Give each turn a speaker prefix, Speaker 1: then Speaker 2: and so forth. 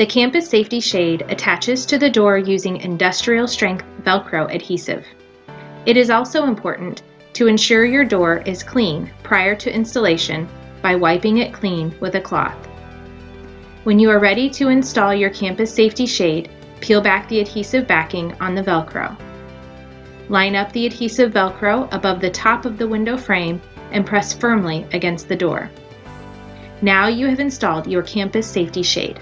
Speaker 1: The Campus Safety Shade attaches to the door using industrial strength Velcro adhesive. It is also important to ensure your door is clean prior to installation by wiping it clean with a cloth. When you are ready to install your Campus Safety Shade, peel back the adhesive backing on the Velcro. Line up the adhesive Velcro above the top of the window frame and press firmly against the door. Now you have installed your Campus Safety Shade.